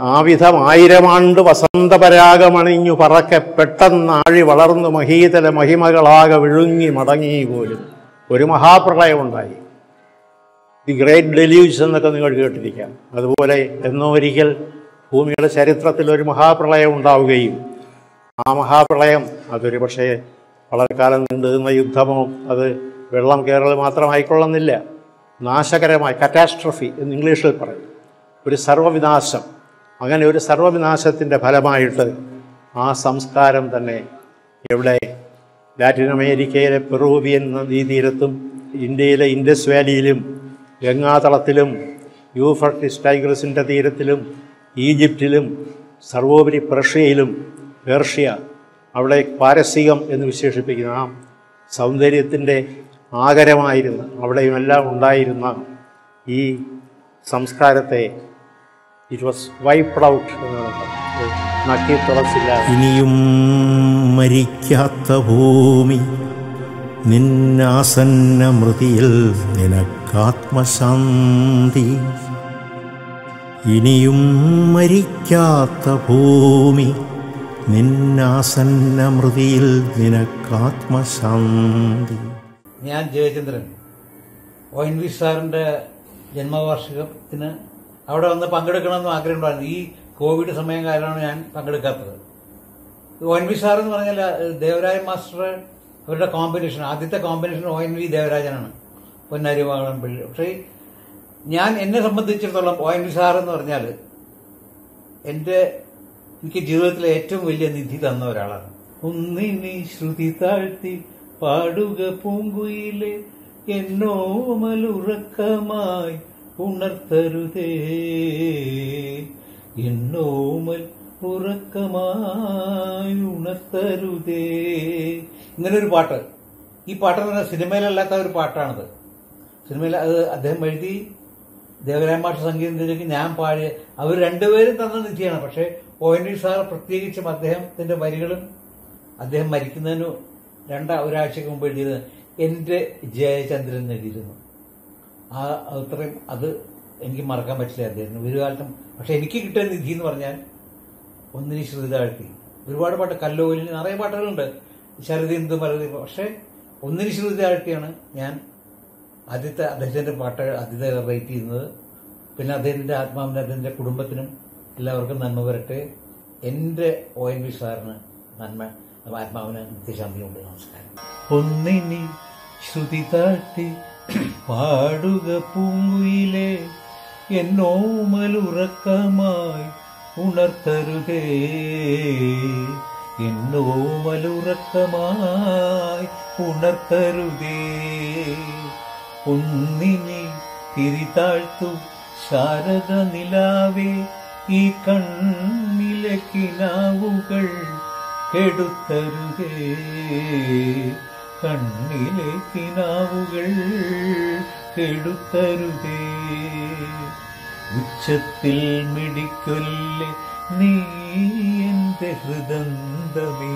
ആവിധം ആയിരമാണ്ട് വസന്തപരാഗമണിഞ്ഞു പറക്കെ പെട്ടെന്നാഴി വളർന്നു മഹീതല മഹിമകളാകെ വിഴുങ്ങി മടങ്ങി പോലും. ഒരു മഹാപ്രളയം ഉണ്ടായി ദി ഗ്രേറ്റ് ഡെല്യൂസ് എന്നൊക്കെ നിങ്ങൾ കേട്ടിരിക്കാം. അതുപോലെ എന്നോ ഒരിക്കൽ ഭൂമിയുടെ ചരിത്രത്തിൽ ഒരു മഹാപ്രളയം ഉണ്ടാവുകയും ആ മഹാപ്രളയം അതൊരു പക്ഷേ വളരെ കാലം നീണ്ടുനിന്ന യുദ്ധമോ അത് വെള്ളം കയറൽ മാത്രമായിക്കൊള്ളുന്നില്ല നാശകരമായ കറ്റാസ്ട്രഫി എന്ന് ഇംഗ്ലീഷിൽ പറയും. ഒരു സർവവിനാശം അങ്ങനെ ഒരു സർവവിനാശത്തിന്റെ ഫലമായിട്ട് ആ സംസ്കാരം തന്നെ എവിടെ ലാറ്റിൻ അമേരിക്കയിലെ പെറൂവിയൻ നദീതീരത്തും ഇന്ത്യയിലെ ഇൻഡസ് വാലിയിലും ഗംഗാതളത്തിലും യൂഫർട്ടിസ് ടൈഗ്രസിന്റെ തീരത്തിലും ഈജിപ്തിലും സർവോപരി പ്രഷ്യയിലും പേർഷ്യ അവിടെ പാരസികം എന്ന് വിശേഷിപ്പിക്കുന്ന ആ സൗന്ദര്യത്തിന്റെ ആകരമായിരുന്ന അവിടെയുമെല്ലാം ഉണ്ടായിരുന്ന ഈ സംസ്കാരത്തെ ഇറ്റ് വാസ് വൈപ്ഡ് ഔട്ട് നക്കി തുളച്ചില്ല ഇനിയും മരിക്കാത്ത ഭൂമി നിന്നാസന്ന മൃതിയിൽ നിനക്കാത്മശാന്തി. ഇനിയും മരിക്കാത്ത ഭൂമി നിന്നാസന്ന മൃതിയിൽ നിനക്കാത്മശാന്തി. ഞാൻ ജയചന്ദ്രൻ. ഒ എൻ വി സാറിന്റെ ജന്മവാർഷികത്തിന് അവിടെ വന്ന് പങ്കെടുക്കണമെന്ന് ആഗ്രഹമുണ്ടായിരുന്നു ഈ കോവിഡ് സമയം കാരണമാണ് ഞാൻ പങ്കെടുക്കാത്തത്. ഒ എൻ വി സാർ എന്ന് പറഞ്ഞാൽ ദേവരാജ മാസ്റ്റർ അവരുടെ കോമ്പിനേഷൻ ആദ്യത്തെ കോമ്പിനേഷൻ ഒ എൻ വി ദേവരാജനാണ്. പൊന്നാരി വാളം പിള്ളി. പക്ഷേ ഞാൻ എന്നെ സംബന്ധിച്ചിടത്തോളം ഒ എൻ വി സാർ എന്ന് പറഞ്ഞാൽ എന്റെ എനിക്ക് ജീവിതത്തിലെ ഏറ്റവും വലിയ നിധി തന്ന ഒരാളാണ്. ഒന്നിനി ശ്രുതി താഴ്ത്തി പാടുക പൂങ്കുയിലെ എന്നോമലുറക്കമായി ഉണർത്തരുതേ. എന്നോമൽ ഉറക്കമായി ഉണർത്തരുതേ. ഇങ്ങനെ ഒരു പാട്ട്. ഈ പാട്ടെന്ന് പറഞ്ഞാൽ സിനിമയിലല്ലാത്ത ഒരു പാട്ടാണത്. സിനിമയിൽ അത് അദ്ദേഹം എഴുതി ദേവരായ മാഷ സംഗീതത്തിലേക്ക് ഞാൻ പാടിയ അവർ രണ്ടുപേരും തന്ന നിധിയാണ്. പക്ഷേ ഒ എൻ സാർ പ്രത്യേകിച്ചും അദ്ദേഹത്തിന്റെ വരികളും അദ്ദേഹം മരിക്കുന്നതിനു രണ്ട ഒരാഴ്ചക്ക് മുമ്പ് എഴുതിയത് എന്റെ ജയചന്ദ്രൻ എഴുതിയിരുന്നു. ആ അത്രയും അത് എനിക്ക് മറക്കാൻ പറ്റില്ല അദ്ദേഹത്തിന്. ഒരു കാലത്തും പക്ഷെ എനിക്ക് കിട്ടിയ നിധി എന്ന് പറഞ്ഞാൽ ഒന്നിനി ശ്രുതി ഒരുപാട് പാട്ട് കല്ലോലിന് നിറയെ പാട്ടുകളുണ്ട്. ശരതി എന്ത് പറയുന്നത് പക്ഷെ ഒന്നിനി ശ്രുതി താഴ്ത്തിയാണ് ഞാൻ ആദ്യത്തെ അദ്ദേഹത്തിന്റെ പാട്ട് ആദ്യത്തെ റേറ്റ് ചെയ്യുന്നത്. പിന്നെ അദ്ദേഹത്തിന്റെ ആത്മാവിന് അദ്ദേഹത്തിന്റെ കുടുംബത്തിനും എല്ലാവർക്കും നന്മ വരട്ടെ. എന്റെ ഒ എൻ വി സാറിന് നന്മ ആത്മാവിന് നിത്യശാന്തിയുണ്ട്. നമസ്കാരം. ഒന്നിനി ശ്രുതി താഴ്ത്തി പാടുക പൂങ്കുയിലെ എന്നോമലുറക്കമായി ഉണർത്തരുതേ. എന്നോമലുറക്കമായി ഉണർത്തരുതേ. ഒന്നിനി തിരിതാഴ്ത്തു ശാരദ നിലാവേ ഈ കണ്ണിലെ കിനാവുകൾ കെടുത്തരുതേ. കണ്ണിലെ കിനാവുകൾ കെടുത്തരുതേ ഉച്ചത്തിൽ മിടിക്കൊല്ലെ നീ എന്റെ ഹൃദന്തമേ.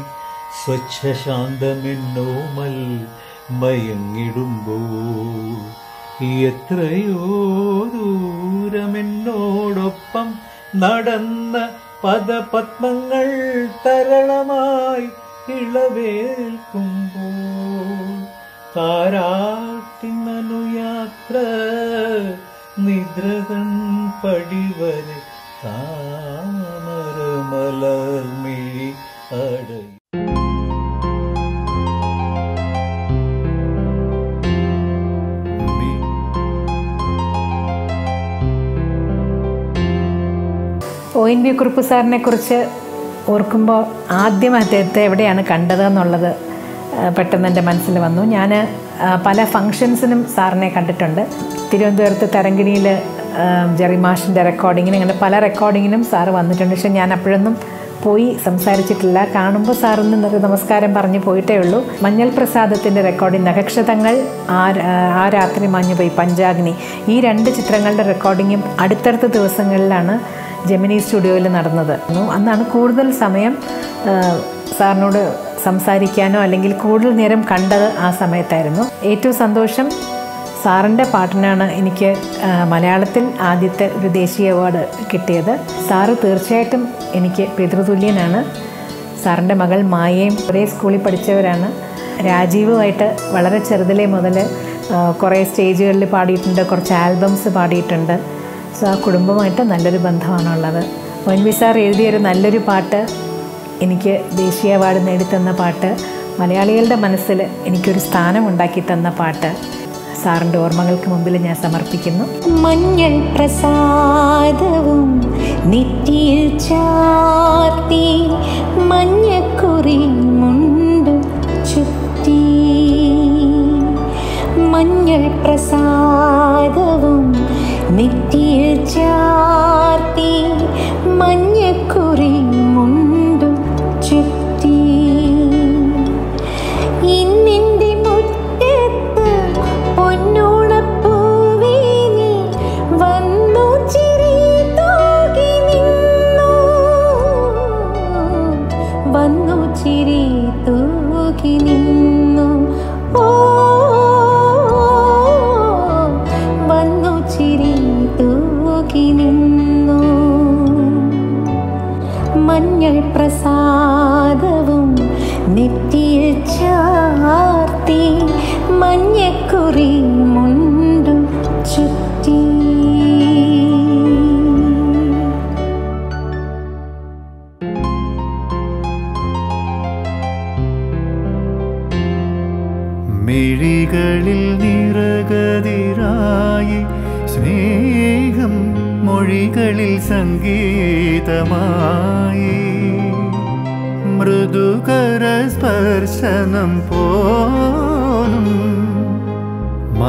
സ്വച്ഛശാന്തമെന്നോമൽ മയങ്ങിടുമ്പോൾ എത്രയോ ദൂരമെന്നോടൊപ്പം നടന്ന പദപത്മങ്ങൾ തരളമായി ഇളവേൽക്കുമ്പോൾ താരാട്ടിനു യാത്ര നിദ്രതൻ പടിവരെ താമരമലർമിഴി അടയും ഒ എൻ വി കുറുപ്പ് സാറിനെ കുറിച്ച് ഓർക്കുമ്പോൾ ആദ്യം അദ്ദേഹത്തെ എവിടെയാണ് കണ്ടത് എന്നുള്ളത് പെട്ടെന്ന് എന്റെ മനസ്സിൽ വന്നു. ഞാൻ പല ഫങ്ഷൻസിനും സാറിനെ കണ്ടിട്ടുണ്ട്. തിരുവനന്തപുരത്ത് തരങ്കിണിയിൽ ജെറി മാഷിന്റെ റെക്കോർഡിങ്ങിന് അങ്ങനെ പല റെക്കോർഡിങ്ങിനും സാറ് വന്നിട്ടുണ്ട്. പക്ഷെ ഞാൻ അപ്പോഴൊന്നും പോയി സംസാരിച്ചിട്ടില്ല. കാണുമ്പോൾ സാറിന് നമസ്കാരം പറഞ്ഞ് പോയിട്ടേ ഉള്ളൂ. മഞ്ഞൾ പ്രസാദത്തിന്റെ റെക്കോർഡിംഗ് നഖക്ഷതങ്ങൾ ആ ആ രാത്രി മഞ്ഞുപോയി പഞ്ചാഗ്നി. ഈ രണ്ട് ചിത്രങ്ങളുടെ റെക്കോർഡിങ്ങും അടുത്തടുത്ത ദിവസങ്ങളിലാണ് ജെമിനി സ്റ്റുഡിയോയിൽ നടന്നത്. അന്നാണ് കൂടുതൽ സമയം സാറിനോട് സംസാരിക്കാനോ അല്ലെങ്കിൽ കൂടുതൽ നേരം കണ്ടത് ആ സമയത്തായിരുന്നു. ഏറ്റവും സന്തോഷം സാറിന്റെ പാട്ടിനാണ് എനിക്ക് മലയാളത്തിൽ ആദ്യത്തെ ഒരു ദേശീയ അവാർഡ് കിട്ടിയത്. സാറ് തീർച്ചയായിട്ടും എനിക്ക് പിതൃതുല്യനാണ്. സാറിന്റെ മകൾ മായയും ഒരേ സ്കൂളിൽ പഠിച്ചവരാണ്. രാജീവുമായിട്ട് വളരെ ചെറുതിലെ മുതൽ കുറേ സ്റ്റേജുകളിൽ പാടിയിട്ടുണ്ട് കുറച്ച് ആൽബംസ് പാടിയിട്ടുണ്ട്. സോ ആ കുടുംബമായിട്ട് നല്ലൊരു ബന്ധമാണുള്ളത്. ഒ എൻ വി സാർ എഴുതിയൊരു നല്ലൊരു പാട്ട് എനിക്ക് ദേശീയ അവാർഡ് നേടിത്തന്ന പാട്ട് മലയാളികളുടെ മനസ്സിൽ എനിക്കൊരു സ്ഥാനം ഉണ്ടാക്കി തന്ന പാട്ട് സാറിന്റെ ഓർമ്മകൾക്ക് മുമ്പിൽ ഞാൻ സമർപ്പിക്കുന്നു. മഞ്ഞൾ പ്രസാദവും നെറ്റിയിൽ ചാർത്തി മഞ്ഞക്കുറി മുണ്ടു ചുറ്റി. മഞ്ഞൾ പ്രസാദവും നെറ്റിയിൽ ചാർത്തി മഞ്ഞക്കുറി മഞ്ഞക്കുറി മുണ്ടു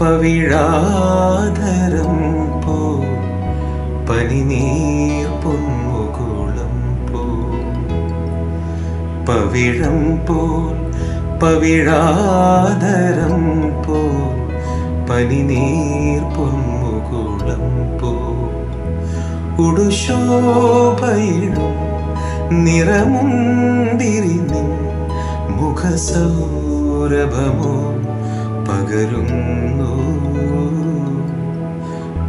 പവിഴാധരം പോൽ പനിനീർ പൊന്മുകുളം പോൽ പവിഴം പോൽ പവിഴാധരം പോ പനിനീർ പൊന്മുകുളം പോൽ ഉടുശോഭയിടും നിറമുന്തിരി മുഖസൗരഭമോ പകരുന്നു.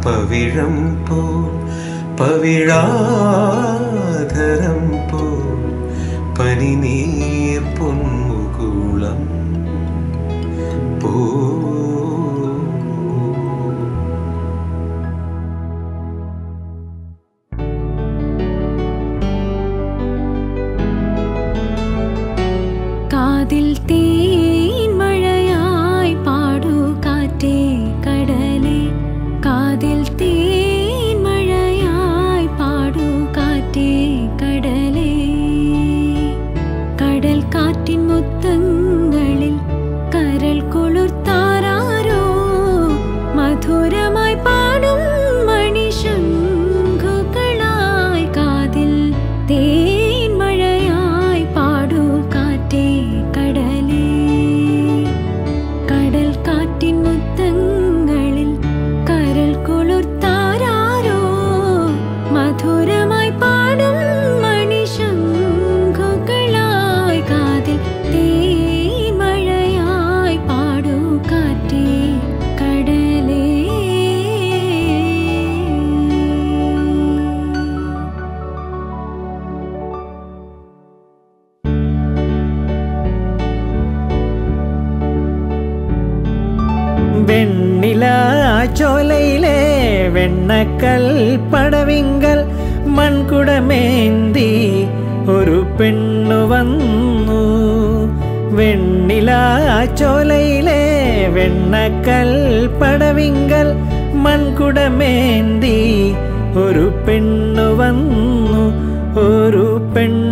പവിഴം പോൽ പവിഴാധരം പോൽ പനിനീർ പൊന്മുകുളം വെണ്ണക്കൽ പടവിങ്കൽ മൺകുടമേന്തി ഒരു പെണ്ണു വന്നു. വെണ്ണില ചോലയിലെ വെണ്ണക്കൽ പടവിങ്കൽ മൺകുടമേന്തി ഒരു പെണ്ണു വന്നു. ഒരു പെണ്ണു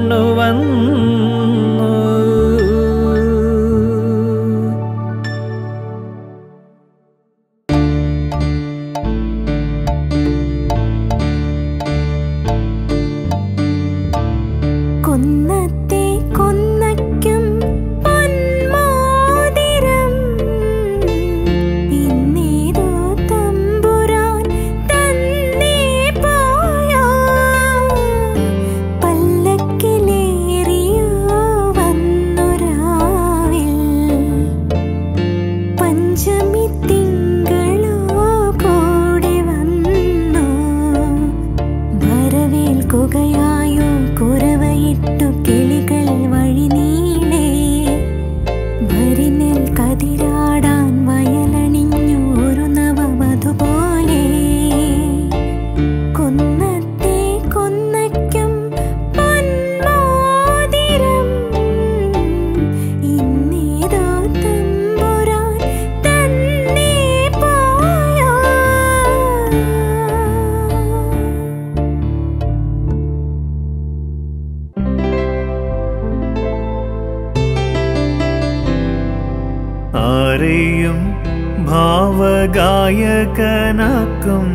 ഭാവഗായകനാക്കും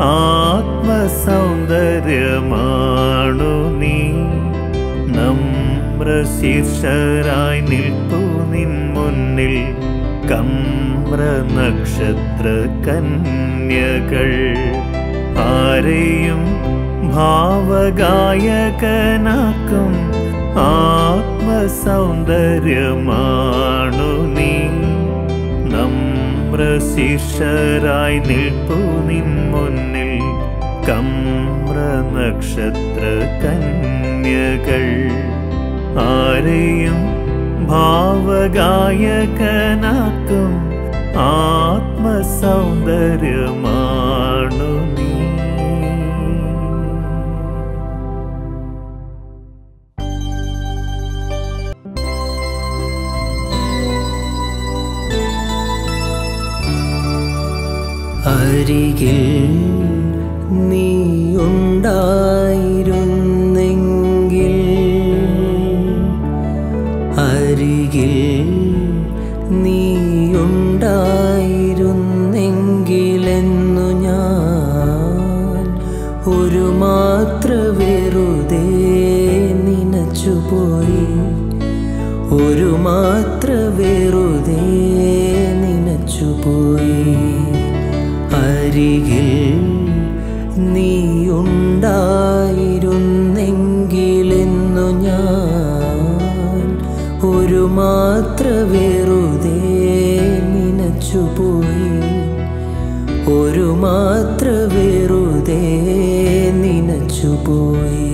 ആത്മസൗന്ദര്യമാണു നീ. നമ്രശീർഷരായി നിൽപ്പു നിൻ മുന്നിൽ. കമ്ര നക്ഷത്ര കന്യകൾ. ആരെയും ഭാവഗായകനാക്കും. ആത്മസൗന്ദര്യമാണു നീ നമ്രശിഷരായി നിൽപ്പു നിൻ മുന്നിൽ കമ്ര നക്ഷത്ര കന്യകൾ ആരെയും ഭാവഗായകനാക്കും ആത്മസൗന്ദര്യമാണു അരികിൽ നീയുണ്ടായിരുന്നെങ്കിൽ അരികിൽ നീയുണ്ടായിരുന്നെങ്കിലെന്നു ഞാൻ ഒരു മാത്ര വെറുതെ നനച്ചുപോയി. ഒരു മാത്ര ഞാൻ ഒരു മാത്ര വെറുതെ നനച്ചുപോയി. ഒരു മാത്ര വെറുതെ നനച്ചുപോയി.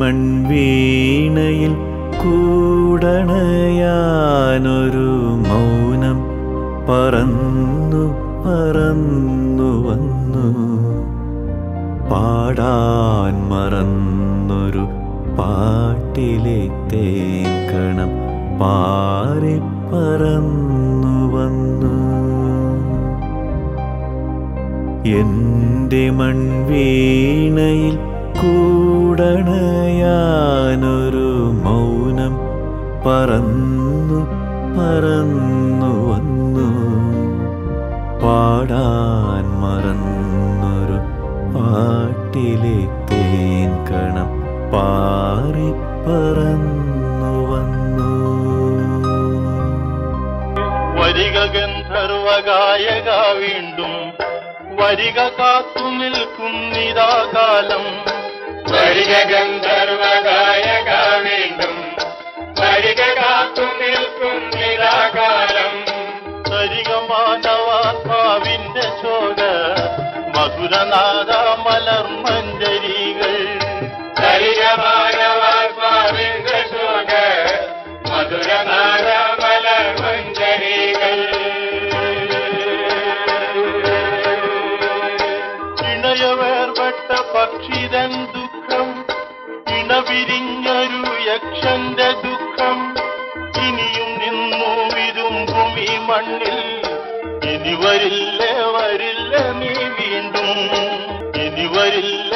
മൺവീണയിൽ കൂടണയാനൊരു മൗനം പറന്നു പറന്നു വന്നു. പാടാൻ മറന്നൊരു പാട്ടിലെ തേക്കണം കണം പാറി പറന്നു വന്നു. എന്റെ മൺവീണയിൽ കൂടണയാനൊരു മൗനം പറന്നു പറന്നു വന്നു. പാടാൻ മറന്നൊരു പാട്ടിലെ തേൻ കണം പാറി പറന്നു വന്നു. വരിക ഗന്ധർവഗായക വീണ്ടും. വരിക കാത്തു നിൽക്കും കാലം വരിക ഗന്ധർവഗായക വീണ്ടും വരിക കാത്തു നിൽക്കുന്നിതാ കാലം സരിക മാനവാത്മാവിന്റെ ചോര മധുരനാദ മലർമഞ്ചരികൾ സരിക Hare